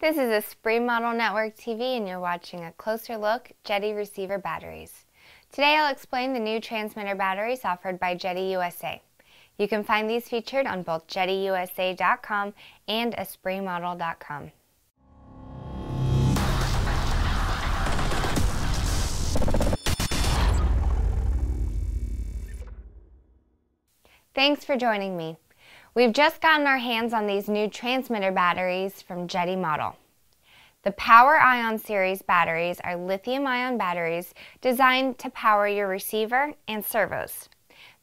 This is Esprit Model Network TV and you're watching a closer look Jeti receiver batteries. Today I'll explain the new transmitter batteries offered by Jeti USA. You can find these featured on both jetiusa.com and espritmodel.com. Thanks for joining me. We've just gotten our hands on these new transmitter batteries from Jeti Model. The Power Ion series batteries are lithium ion batteries designed to power your receiver and servos.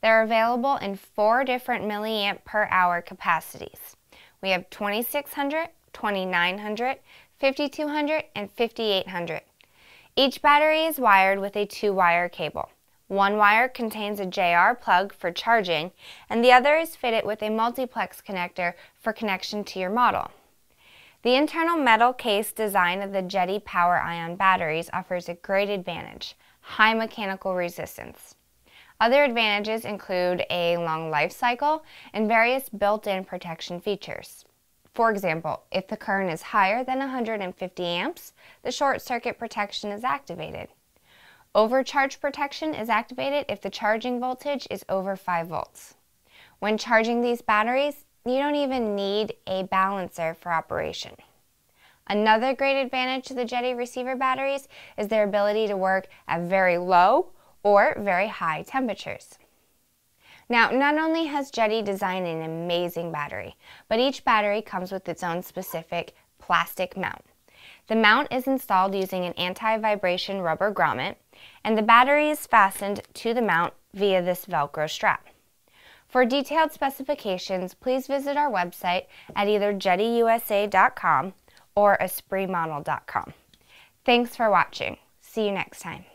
They're available in four different milliamp per hour capacities. We have 2600, 2900, 5200, and 5800. Each battery is wired with a two-wire cable. One wire contains a JR plug for charging, and the other is fitted with a multiplex connector for connection to your model. The internal metal case design of the Jeti Power Ion batteries offers a great advantage, high mechanical resistance. Other advantages include a long life cycle and various built-in protection features. For example, if the current is higher than 150 amps, the short circuit protection is activated. Overcharge protection is activated if the charging voltage is over 5 volts. When charging these batteries, you don't even need a balancer for operation. Another great advantage to the Jeti receiver batteries is their ability to work at very low or very high temperatures. Now, not only has Jeti designed an amazing battery, but each battery comes with its own specific plastic mount. The mount is installed using an anti-vibration rubber grommet, and the battery is fastened to the mount via this Velcro strap. For detailed specifications, please visit our website at either jetiusa.com or espritmodel.com. Thanks for watching. See you next time.